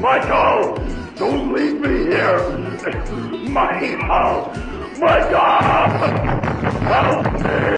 Michael, don't leave me here. Michael, Michael, help me.